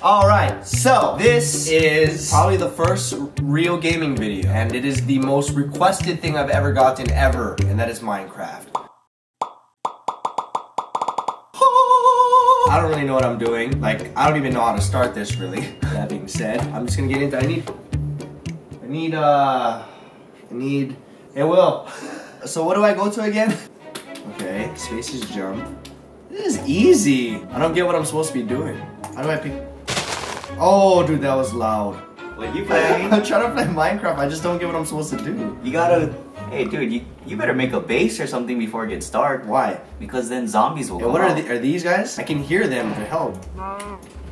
Alright, so this is probably the first real gaming video, and it is the most requested thing I've ever gotten ever, and that is Minecraft. I don't really know what I'm doing. Like, I don't even know how to start this really. That being said, I'm just gonna get into I need I need uh I need Hey Will. So what do I go to again? Okay, spaces jump. This is easy. I don't get what I'm supposed to be doing. How do I pick Oh dude, that was loud. What you playing? I'm trying to play Minecraft, I just don't get what I'm supposed to do. you gotta. Hey, dude, you, you better make a base or something before it gets dark. Why? Because then zombies will Yeah, come what are, the, are these guys? I can hear them, they're help.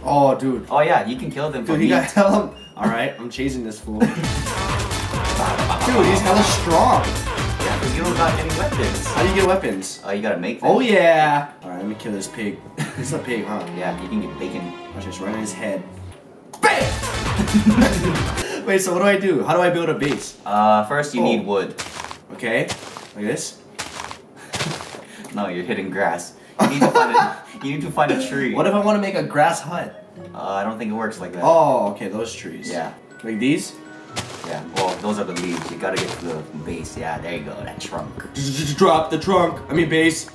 Oh dude. Oh yeah, you can kill them for Dude, you meat. gotta tell him. Alright, I'm chasing this fool. Dude, he's hella strong. Yeah, because you don't got any weapons. How do you get weapons? Oh, you gotta make them. Oh yeah! Alright, let me kill this pig. This is a pig, huh? Yeah, you can get bacon. Watch this, right in his head. Wait, so what do I do? How do I build a base? Uh, first you Oh. need wood. Okay, like this. No, you're hitting grass. You need to find a. You need to find a tree. What if I want to make a grass hut? Uh, I don't think it works like that. Oh, okay, those trees. Yeah, Like these? yeah. Well, those are the leaves. You gotta get to the base. Yeah, there you go. That trunk. Just drop the trunk. I mean base.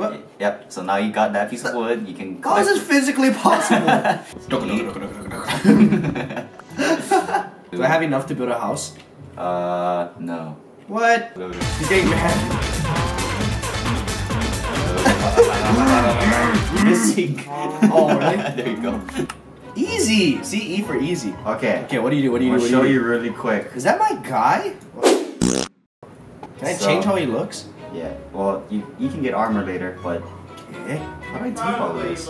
What? Yep. So now you got that piece of wood. You can. How is this physically possible? Do I have enough to build a house? uh, no. What? He's getting mad. Missing. Oh, really? there you go. Easy. See, E for easy. Okay. Okay, what do you do? What do you I'm do? gonna What do show you you really quick. Is that my guy? Can I So- change how he looks? Yeah. Well, you you can get armor later, but Okay. how do I take all this?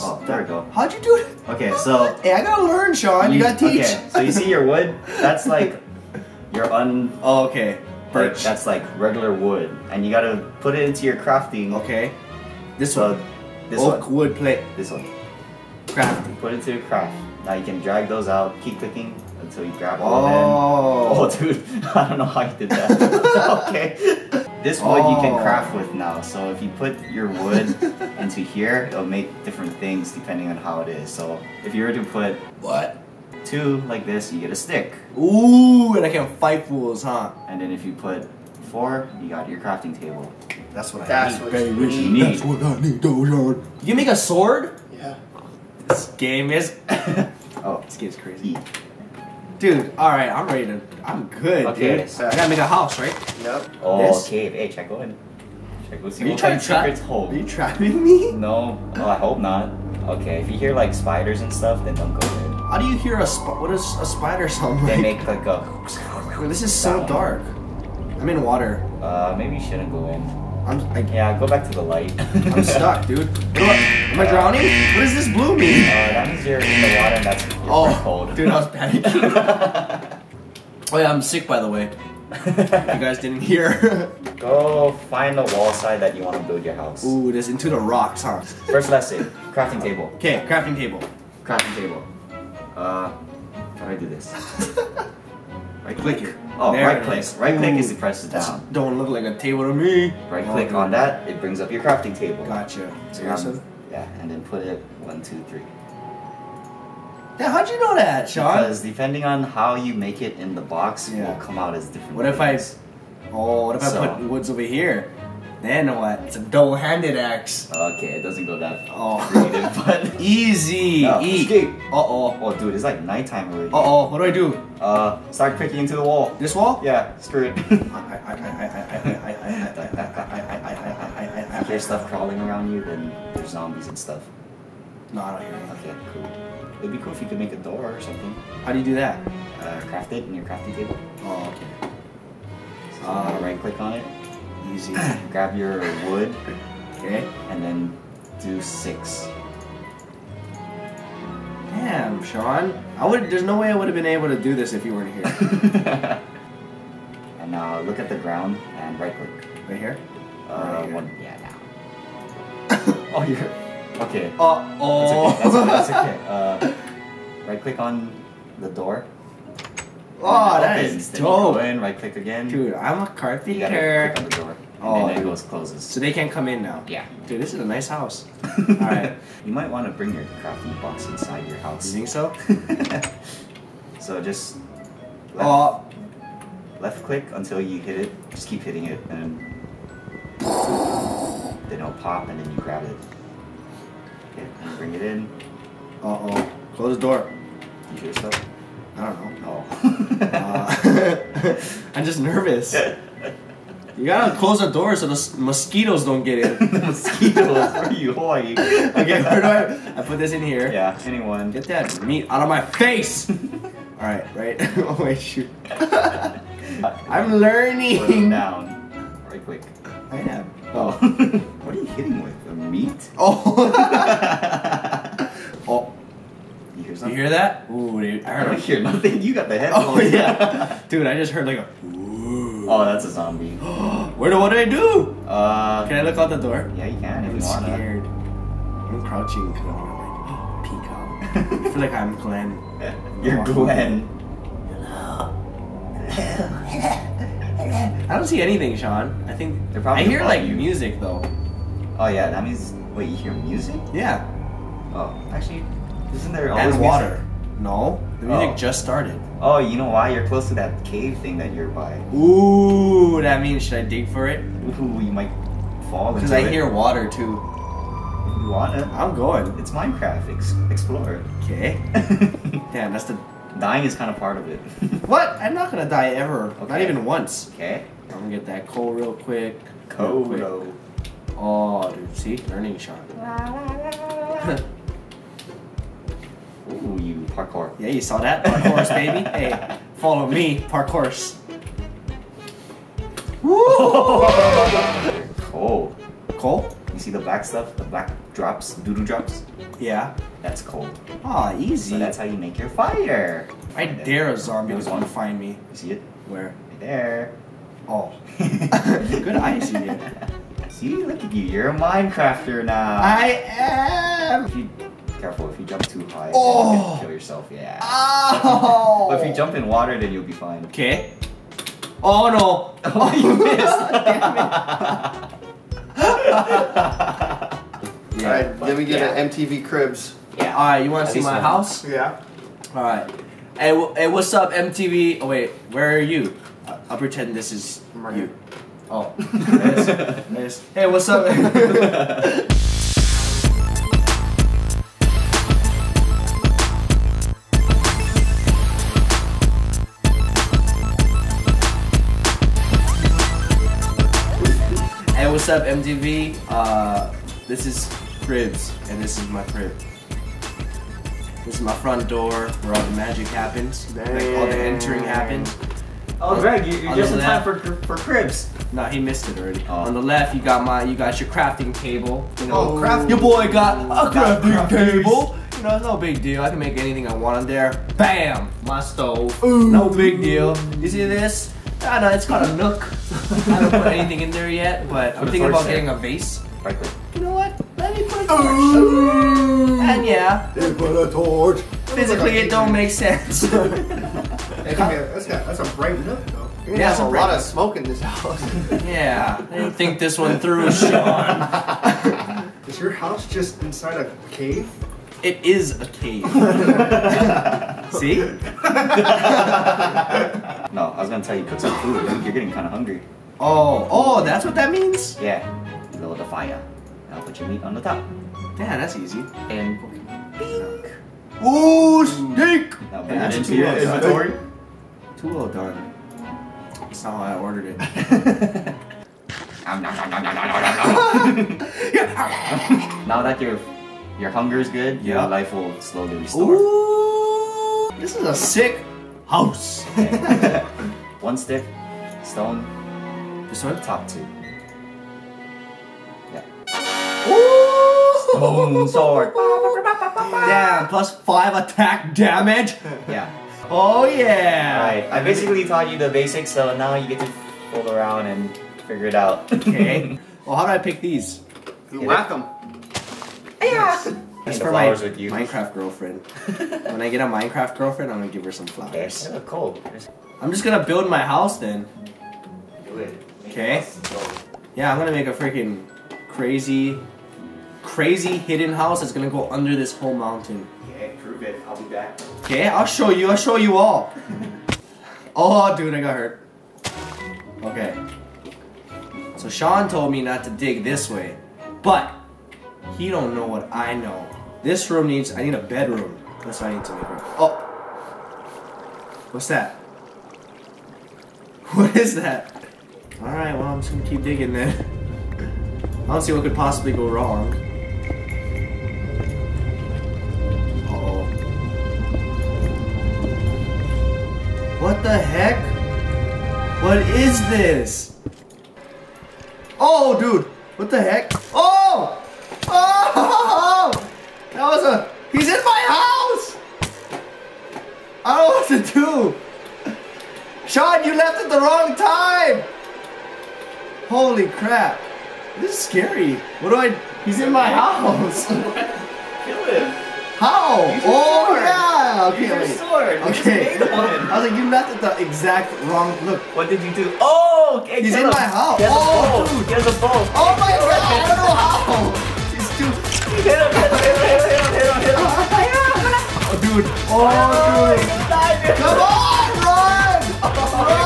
Oh, there we go. How'd you do it? Okay, so Hey, I gotta learn, Sean. You, gotta teach. Okay, so you see your wood? That's like your un. Oh, okay. Like, Birch. that's like regular wood, and you gotta put it into your crafting. okay. This So one. this Oak one, wood plate. this one. Crafty. Put it into your craft. Now you can drag those out. Keep clicking until you grab all of them. Oh. Oh, dude, I don't know how you did that. okay. This wood you can Oh. craft with now. So if you put your wood into here, it'll make different things depending on how it is. So if you were to put What? two like this, you get a stick. Ooh, and I can fight fools, huh? And then if you put four, you got your crafting table. That's what I That's need. what baby. you need. That's what I need, though, You can make a sword? Yeah. This game is. Oh, This game's crazy. E. Dude, alright, I'm ready to. I'm good, Okay, dude. so- I gotta make a house, right? Yep. Oh, This? cave. Hey, check go in. Check go see Are you what trying kind to of secrets hold. Are you trapping me? No, oh, I hope not. Okay, if you hear like spiders and stuff, then don't go in. How do you hear a sp- what does a spider sound like? They make like a. Wait, this is so dark. I'm in water. Uh, maybe you shouldn't go in. I'm I, Yeah, go back to the light. I'm stuck, dude. What do I- Am I drowning? What does this blue Uh, mean? that means you're in the water and that's Oh, cold. dude, I was panicking. Oh yeah, I'm sick by the way. You guys didn't hear. Go find the wall side that you want to build your house. Ooh, this into the rocks, huh? First lesson, crafting table. Okay, crafting table. Crafting table. Uh, how do I do this? Right Click it. Oh, There right it click. is. Right click Ooh. is to press it down. Don't look like a table to me. Right Oh, click dude. on that, it brings up your crafting table. Gotcha. Um, Seriously? yeah, and then put it one, two, three. Yeah, how'd you know that, Sean? Because depending on how you make it in the box, it Yeah. will come out as different. What if I- Oh, what if I So- put woods over here? Then what? It's a double-handed axe. Okay, it doesn't go that Oh. creative, but. Easy. No, E. escape. Uh oh. Oh, dude, it's like nighttime already. Uh oh. What do I do? Uh, start picking into the wall. This wall? Yeah, screw it. I if there's stuff crawling around you, then there's zombies and stuff. No, I don't hear anything. Okay, cool. It'd be cool if you could make a door or something. How do you do that? Uh, craft it in your crafting table. Oh, okay. So Uh, right click on it, Easy. grab your wood, Okay. and then do six. Damn, Sean. I would. There's no way I would have been able to do this if you weren't here. and now look at the ground and right click. right here. Uh, Right here. one, yeah, now. oh, you're okay. Uh That's oh. okay. That's okay. That's okay. Uh, right click on the door. Oh, that is then you dope. go in, right click again. Dude, I'm a You carpenter. click on the door. And Oh, then it dude. goes closes. So they can't come in now. yeah. Dude, this is a nice house. Alright. You might want to bring your crafting box inside your house. You think so? so just left, Oh, left click until you hit it. Just keep hitting it and then it'll pop and then you grab it. Okay, and bring it in. uh oh. Close the door. You hear stuff? I don't know. Oh. Uh, I'm just nervous. You gotta close the door so the mosquitoes don't get in. the mosquitoes. Where are you, Hawaii? Okay, where do I? I put this in here. Yeah, anyone. Get that meat out of my face! Alright, right? oh wait, shoot. I'm learning. Put it down. Right click. I am. Oh. What are you hitting with? The meat? Oh. You hear You hear that? Ooh, dude. I I don't a hear nothing. You got the headphones. Oh yeah. Dude, I just heard like a ooh. Oh, that's a zombie. Where do what do I do? Uh. Can I look out the door? Yeah, you can I'm scared. I'm crouching because I want to like peek out. I feel like I'm Glenn. You're Glenn. I don't see anything, Sean. I think They're probably I hear like you. music though. Oh yeah, that means. Wait, you hear music? Yeah. Oh, actually, isn't there always And music? water. No, the music Oh. just started. Oh, you know why? You're close to that cave thing that you're by. Ooh, that means should I dig for it? Ooh, you might fall into Because I it. hear water too. If you wanna. I'm going. It's Minecraft. Ex- explore. Okay. Damn, that's the. Dying is kind of part of it. What? I'm not gonna die ever. Not even once. okay. I'm gonna get that coal real quick. Coal. Oh, dude, see, learning shot. Parkour. yeah, you saw that park horse, baby. Hey, follow me, park horse. Woo! Coal. Coal? You see the black stuff? The black drops? Doodoo drops? Yeah. That's coal. Ah, easy. So that's how you make your fire. I dare a zombie to come find me. You see it? Where? Right there. Oh. Good eyes you. See, look at you. You're a Minecrafter now. I am. If you careful, if you jump too high, Oh. you can oh! kill yourself. Yeah. Oh. But if you jump in water, then you'll be fine. Okay. Oh no. Oh, you missed. Yeah. Alright, then we get Yeah. an MTV Cribs. Yeah. All right, you want to see my one. house? Yeah. All right. Hey, w- hey, what's up, MTV? Oh wait, where are you? I- I'll pretend this is right you. Oh. There's- there's- hey, what's up? What's up, MTV? Uh, this is Cribs, and this is my crib. This is my front door where all the magic happens. Like all the entering happens. Oh, Greg, you- you're On just the in time for for cribs. No, he missed it already. Oh. On the left, you got my, you got your crafting table. You know, Oh, crafting Your boy got a crafting crafters. table. You know, it's no big deal. I can make anything I want on there. Bam, my stove. No big deal. You see this? I know it's called a nook. I haven't put anything in there yet, but I'm thinking about there. getting a vase. Right click. You know what? Let me put a torch. And yeah, They put a torch. physically it don't make sense. That's, that's, that's a bright nook, though. You're Yeah, have a a lot of smoke in this house. yeah, I didn't think this one through, Sean. Is your house just inside a cave? It is a cave. See? No, I was gonna tell you cook some food. You're getting kind of hungry. Oh, oh, that's what that means? Yeah. Lower the fire. Now put your meat on the top. Yeah, that's easy. And Ooh, steak! now Yeah, it that's into too your inventory. Too well done. That's not how I ordered it. Now that your your hunger is good, your Yeah. life will slowly restore. Ooh, this is a sick house. One stick, stone, This one? top two. Yeah. Ooh! Stone sword. Damn, plus five attack damage. Yeah. Oh yeah. Alright, I basically taught you the basics, so now you get to fool around and figure it out. Okay. Well, how do I pick these? You Get whack them. That's for my flowers with you. Minecraft girlfriend. when I get a Minecraft girlfriend, I'm gonna give her some flowers. Yes. They look cold. I'm just gonna build my house then. Do it. Okay. Yeah, I'm gonna make a freaking crazy, crazy hidden house that's gonna go under this whole mountain. Okay, prove it. I'll be back. Okay, I'll show you. I'll show you all. oh, dude, I got hurt. Okay. So Sean told me not to dig this way, but he don't know what I know. This room needs. I need a bedroom. That's what I need to make. Room. Oh, what's that? What is that? All right, well I'm just gonna keep digging then. I don't see what could possibly go wrong. Uh-oh. What the heck? What is this? Oh, dude. What the heck? Oh! Oh! A... He's in my house! I don't know what to do. Sean, you left at the wrong time! Holy crap. This is scary. What do I... He's in my house. Kill him. How? Oh, sword. yeah. Okay, Use your sword. Okay. I was like, you left at the exact wrong. Look. What did you do? Oh, okay. He's in him. my house. He Oh, dude. He has a bow. Oh my god! I don't know how. He's too. Hit him, hit him, hit him, dude. Oh, dude. Come on, run! Run!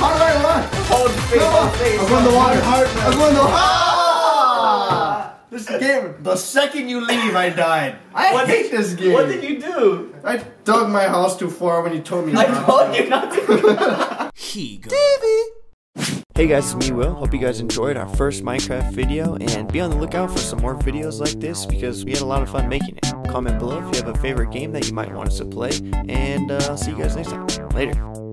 How do I run? Hold face, hold face. I'm going the water. I'm going in the Ah! This game. The second you leave, I died. I What hate did, this game. What did you do? I dug my house too far when you told me. I told to. you not to. Hey guys, it's me Will. Hope you guys enjoyed our first Minecraft video and be on the lookout for some more videos like this because we had a lot of fun making it. Comment below if you have a favorite game that you might want us to play and uh, I'll see you guys next time. Later.